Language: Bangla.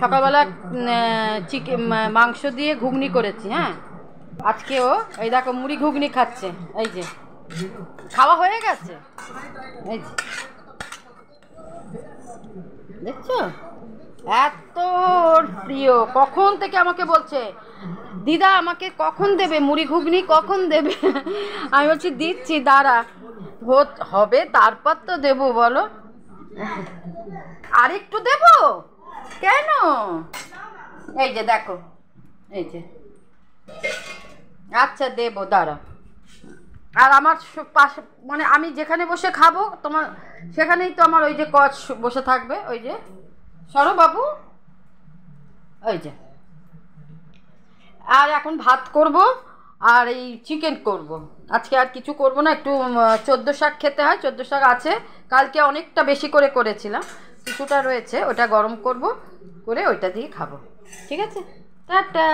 সকালবেলা চিকেন মাংস দিয়ে ঘুগনি করেছি হ্যাঁ? আজকেও, এই দেখো, মুড়ি ঘুগনি খাচ্ছে, এই যে। খাওয়া হয়ে গেছে? এই যে। দেখছ? এত প্রিয়, কখন থেকে আমাকে বলছে, দিদা, আমাকে কখন দেবে মুড়ি ঘুগনি? কখন দেবে? আমি বলছি, দিচ্ছি, দাঁড়া। হবে, তারপর তো দেবো, বলো। আর একটু দেবো? এই যে দেখো, এই যে। আচ্ছা দেবো দাঁড়া আর আমার পাশে মানে আমি যেখানে বসে খাব, তোমার, সেখানেই তো আমার ওই যে কচ বসে থাকবে, ওই যে। সরো বাবু। ওই যে। আর এখন ভাত করব, আর এই চিকেন করব। আজকে আর কিছু করব না, একটু চোদ্দ শাক খেতে হয়, চোদ্দ শাক আছে। কালকে অনেকটা বেশি করে করেছিলাম। কিছুটা রয়েছে ওটা গরম করব করে ওইটা দিয়ে খাব। ঠিক আছে? টাটা!